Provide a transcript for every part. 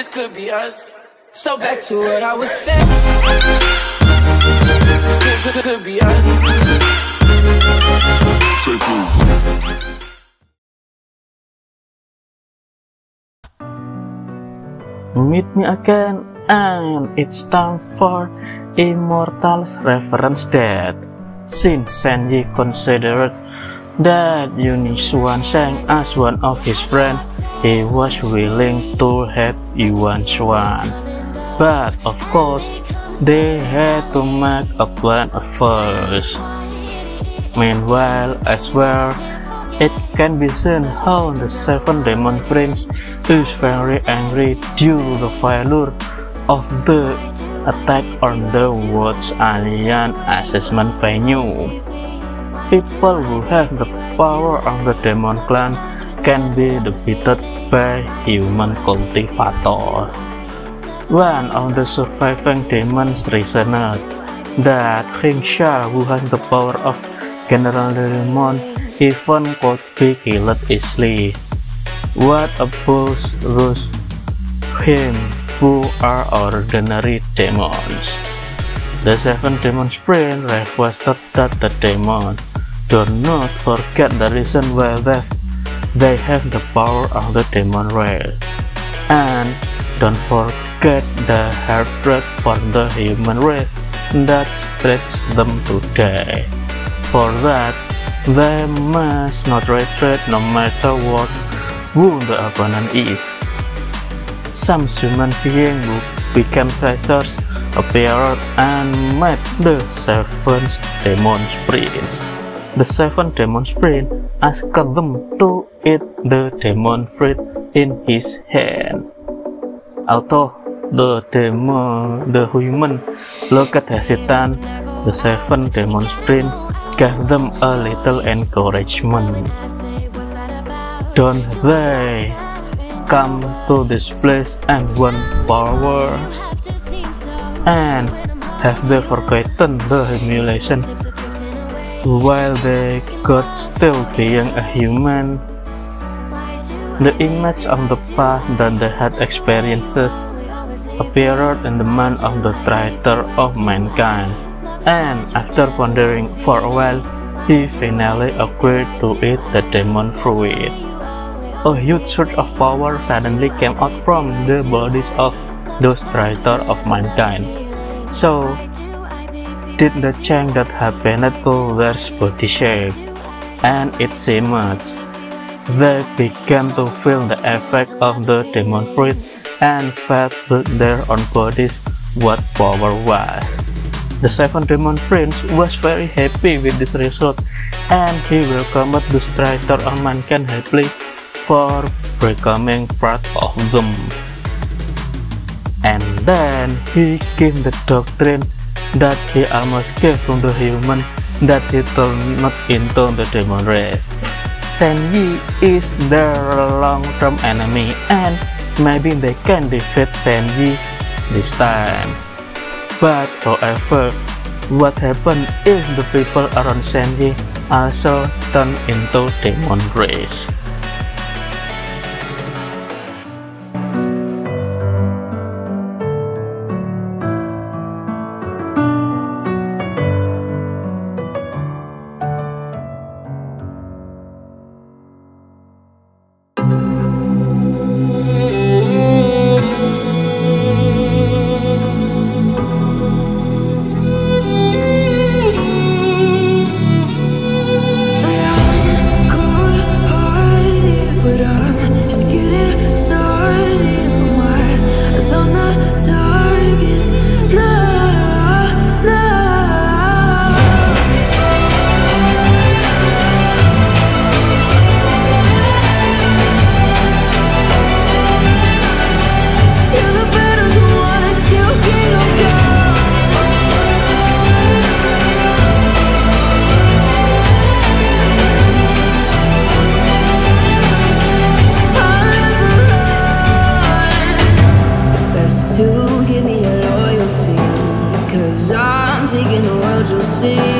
this could be us. So back to what I was saying. This could, could be us. Meet me again, and it's time for Immortals Reverence Dad. Since Senji considered that Yuan Xuan as one of his friends, he was willing to help Yuan Xuan. But of course, they had to make a plan first. Meanwhile, as well, it can be seen how the Seven Demon Prince is very angry due to the failure of the attack on the World's Alien Assessment Venue. People who have the power of the Demon Clan can be defeated by human cultivator. One of the surviving demons reasoned that King Sha, who has the power of General Demon, even could be killed easily. What about those him who are ordinary demons? The seven demons brain requested that the demon do not forget the reason why they have the power of the demon race. And don't forget the hatred for the human race that stretches them today. For that, they must not retreat no matter what who the opponent is. Some human beings who became traitors appeared and met the seven demon spirits. The seven demon spirits asked them to eat the demon fruit in his hand. Although the demon, the human looked hesitant, the seven demon spirits gave them a little encouragement. Don't they come to this place and want power? And have they forgotten the humiliation while they got still being a human? The image of the past that they had experiences appeared in the mind of the traitor of mankind, and after pondering for a while, he finally agreed to eat the demon fruit. A huge surge of power suddenly came out from the bodies of those traitors of mankind. So, did the change that happened to their body shape, and it seemed they began to feel the effect of the demon fruit and felt their own bodies what power was. The seven demon prince was very happy with this result and he welcomed the strider of mankind happily for becoming part of them. And then he gave the doctrine that he almost gave to the human that he turned not into the demon race. Senji is their long-term enemy and maybe they can defeat Senji this time. But however, what happened if the people around Senji also turn into demon race? See.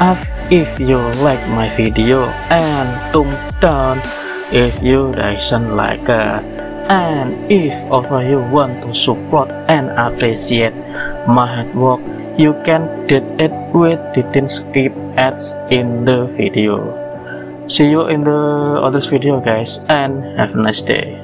Up if you like my video and thumb down if you doesn't like it and if also you want to support and appreciate my hard work you can did it with didn't skip ads in the video. See you in the other video guys and have a nice day